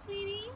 sweetie.